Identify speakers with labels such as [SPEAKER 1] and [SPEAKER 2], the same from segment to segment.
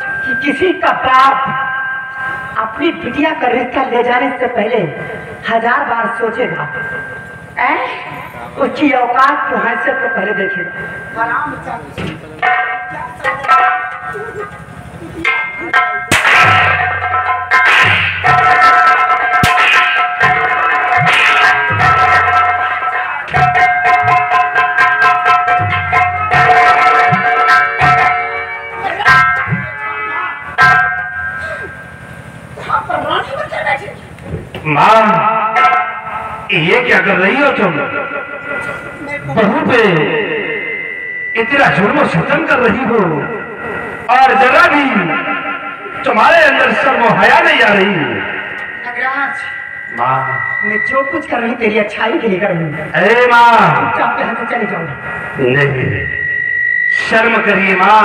[SPEAKER 1] प्राप्त अपनी बिटिया का रिश्ता ले जाने से पहले हज़ार बार सोचेगा? उसकी औकात को हैसियत को पहले देखेगा
[SPEAKER 2] माँ ये क्या कर रही हो तुम? बहू पे इतना जुर्म सितम कर रही हो और जरा भी तुम्हारे अंदर शर्म हया नहीं आ रही। माँ।
[SPEAKER 1] मैं जो कुछ कर रही तेरी अच्छाई के लिए कर रही हूँ।
[SPEAKER 2] अरे माँ।
[SPEAKER 1] तो चले जाऊँगा
[SPEAKER 2] नहीं। शर्म करिए माँ।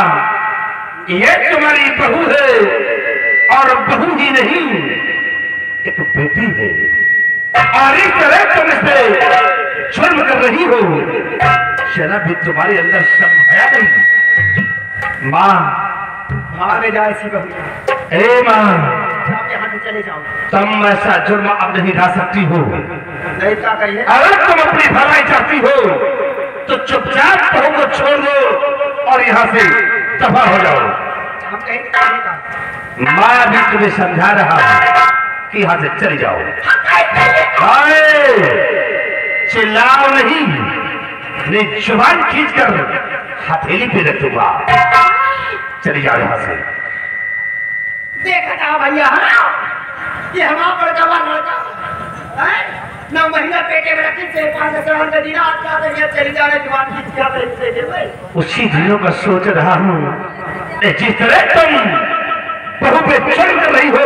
[SPEAKER 2] ये तुम्हारी बहू है और बहू ही नहीं। एक बेटी है इस तरह तुम इसे शर्म कर रही हो। जरा भी तुम्हारे अंदर शर्म है नहीं। माँ
[SPEAKER 1] मारे जाए ऐसी बहू
[SPEAKER 2] ए माँ
[SPEAKER 1] से चले जाओ।
[SPEAKER 2] तुम ऐसा जुर्म अब नहीं ढा सकती हो।
[SPEAKER 1] नहीं क्या
[SPEAKER 2] अगर तुम अपनी भलाई चाहती हो तो चुपचाप बहू को छोड़ दो और यहाँ से तबाह हो जाओ।
[SPEAKER 1] जाने
[SPEAKER 2] भी तुम्हें समझा रहा हूँ। कि यहाँ से चले जाओ। चिल्लाओ नहीं नहीं ज़ुबान खींच कर हथेली पे रखूँगा। चली जाओ यहाँ से।
[SPEAKER 1] देखा था भैया? ये हमारा पर जवान लड़का है? नौ महीना पेटे में रखी से पाँच साल का दिन आज क्या करिए चली जाने जवान की क्या देखते थे
[SPEAKER 2] उसी दिनों का सोच रहा हूँ ए, जिस तरह तुम बहू पे चढ़ रही हो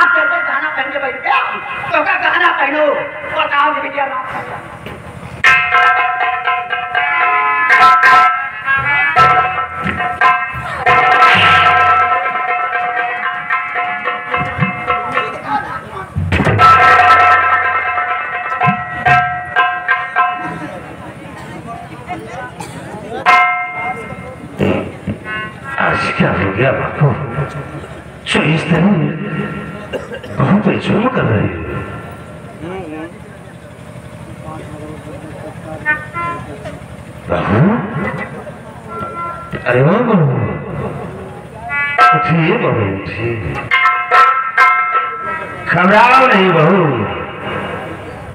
[SPEAKER 1] रात रात गाना पहन के बैठ गया तो का गाना पहनो? बताओ बिटिया
[SPEAKER 2] आज क्या हो गया बापू? जो इस बहू पे जुर्म कर रही हो। अरे वाह बहू उठिए बहू उठिए घबराओ नहीं बहू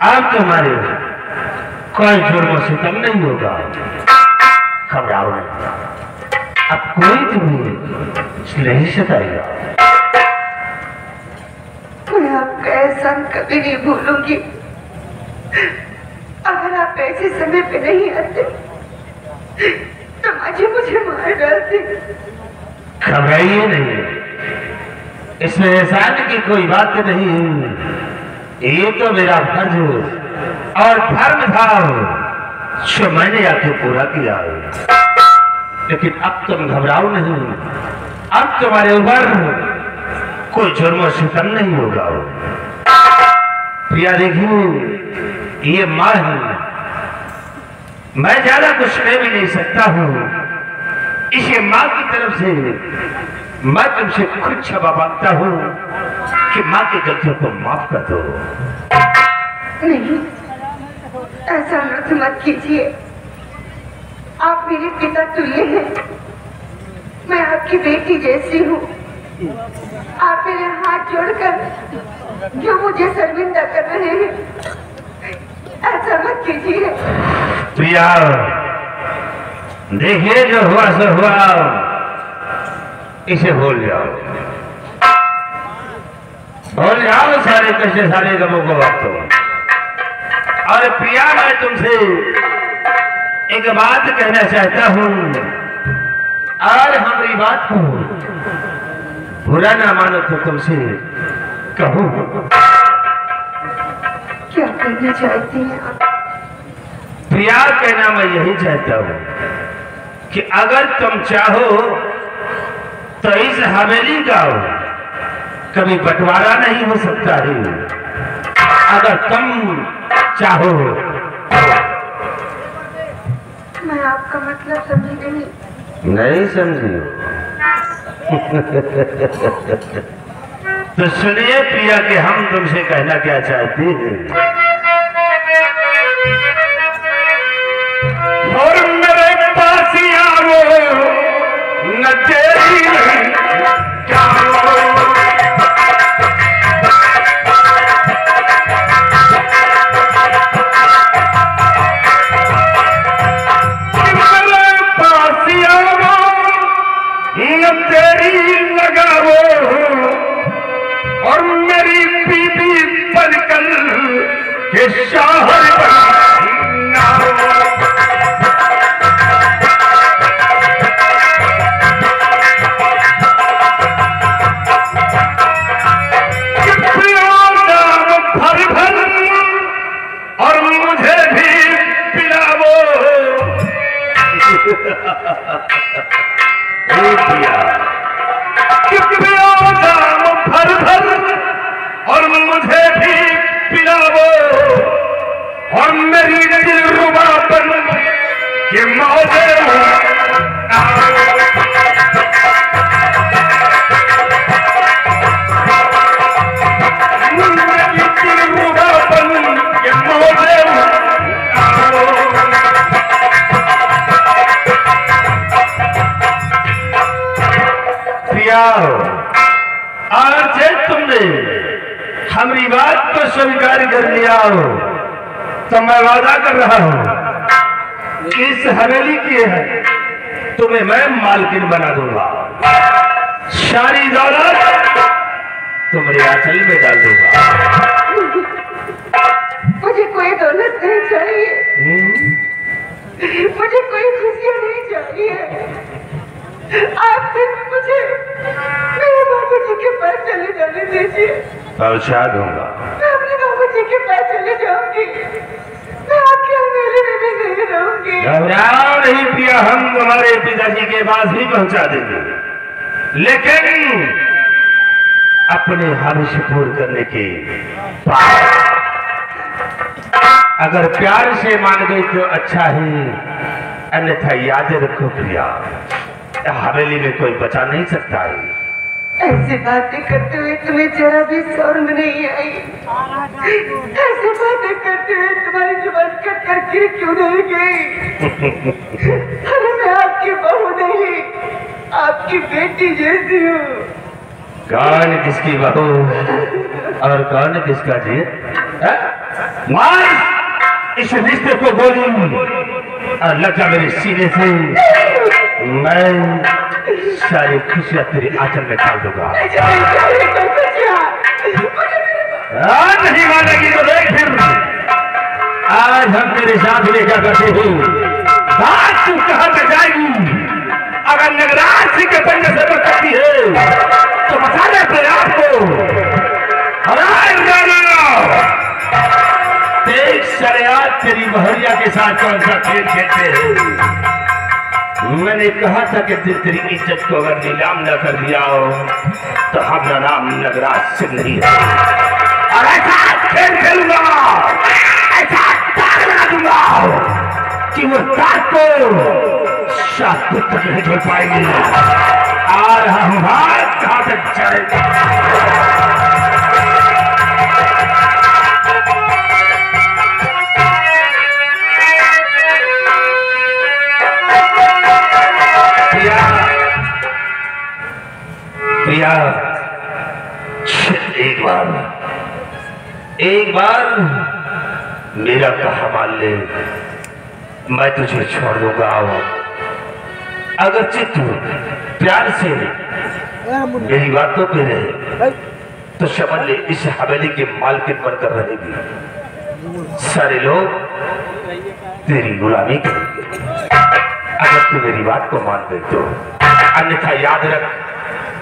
[SPEAKER 2] अब तुम्हारे कोई जुर्म सितम नहीं होगा। घबराओ नहीं। अब कोई तुम्हें नहीं सताएगा
[SPEAKER 3] मैं आपका एहसान कभी नहीं भूलूँगी। अगर आप ऐसे समय पे नहीं आते तो मुझे मुझे मार डालते।
[SPEAKER 2] घबराइए नहीं। इसमें एहसान की कोई बात नहीं है। ये तो मेरा फ़र्ज़ और धर्म था। जो मैंने आके पूरा किया है। लेकिन अब तुम घबराओ नहीं। अब तुम्हारे ऊपर कोई जुर्म सितम नहीं होगा। प्रिया देखिए ये माँ है। मैं ज़्यादा कुछ कह भी नहीं सकता हूँ। इसे माँ की तरफ़ से मैं तुमसे खुद क्षमा माँगता हूँ कि माँ की गलतियों को माफ़ कर दो।
[SPEAKER 3] नहीं, ऐसा मत मत कीजिए। आप मेरे पिता तुल्य हैं। मैं आपकी बेटी जैसी हूँ। आप मेरे हाथ जोड़कर जो मुझे शर्मिंदा कर रहे हैं, ऐसा मत कीजिए।
[SPEAKER 2] प्रिया, देखिए जो हुआ सो हुआ, इसे भूल जाओ। भूल जाओ सारे कष्ट, सारे गमों को वक्त और प्रिया, मैं तुमसे एक बात कहना चाहता हूँ। और हमारी बात को बुरा ना मानो तो तुमसे कहूँ।
[SPEAKER 3] क्या कहना चाहती हैं आप?
[SPEAKER 2] प्रिया कहना मैं यही चाहता हूँ कि अगर तुम चाहो तो इस हवेली का कभी बंटवारा नहीं हो सकता है। अगर तुम चाहो।
[SPEAKER 3] मैं आपका मतलब समझी नहीं।
[SPEAKER 2] नहीं समझी। तो सुनिए प्रिया के हम तुमसे कहना क्या चाहते हैं? तो मैं वादा कर रहा हूँ इस हवेली की है तुम्हें मैं मालकिन बना दूँगा। सारी दौलत तुम्हारे आंचल में डाल दूँगा।
[SPEAKER 3] मुझे कोई दौलत नहीं चाहिए।
[SPEAKER 2] हम्म?
[SPEAKER 3] मुझे कोई खुशियाँ नहीं चाहिए। आप सिर्फ़ मुझे मेरे बाबू जी के पास चले जाने दीजिए।
[SPEAKER 2] पहुँचा दूँगा।
[SPEAKER 3] मैं अपने बाबू जी के पास चले जाऊँगी मैं आपके अंधेरे में भी नहीं रहूँगी
[SPEAKER 2] नहीं प्रिया, हम तुम्हारे पिताजी के पास भी पहुँचा देंगे। लेकिन अपने हविष पूर्ण करने के बाद, अगर प्यार से मान गई तो अच्छा ही। अन्यथा याद रखो प्रिया, हवेली में कोई बचा नहीं सकता है।
[SPEAKER 3] ऐसी बातें करते हुए तुम्हें जरा भी शर्म नहीं आई। ऐसी बातें करते हुए तुम्हारी ज़ुबान कट करके क्यों नहीं गई? अरे मैं आपकी बहू नहीं, आपकी बेटी जैसी हूँ।
[SPEAKER 2] कौन किसकी बहू? और कौन किसका जी? मार! इस रिश्ते को गोली और लग मेरे सीने से। मैं सारी खुशियाँ तेरे आंचल में डाल दूँगा।
[SPEAKER 3] नहीं
[SPEAKER 2] आज मानेगी तो देख फिर। आज हम तेरे साथ लेकर करते हो। बात तू कहाँ तक जाएगी? अगर नगराज सिंह के पंजे से बच सकती है तो बता दे अपने आप को। तेरी बहरिया के साथ कौन सा खेल खेलते हैं? मैंने कहा था कि ते- तेरी इज़्ज़त को अगर नीलाम न कर दिया हो तो हमारा नाम नगराज सिंह नहीं है। और ऐसा खेल खेलूँगा, ऐसा तार बना दूँगा कि वो तार को शाह तक नहीं छोड़ पाएँगे। आ रहा हूँ, हाथ कहाँ तक जाए प्रिया एक बार एक बार मेरा कहा मान ले मैं तुझे छोड़ दूँगा अगर चित्त प्यार से। मेरी बातों पे रहे। तो समझ ले इस हवेली के मालकिन बनकर रहेगी। सारे लोग तेरी गुलामी करेंगे। अगर तू मेरी बात को मान गई तो। अन्यथा याद रख।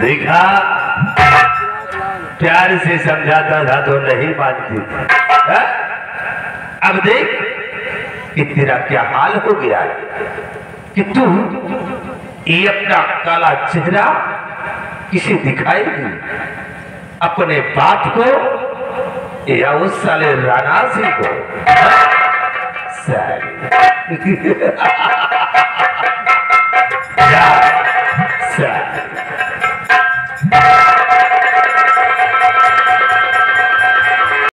[SPEAKER 2] देखा? प्यार से समझाता था तो नहीं मानती हाँ? अब देख, कि तेरा क्या हाल हो गया? कि तू ये अपना काला चेहरा किसे दिखाएगी? अपने बाप को या उस साले राणा को। को सारी।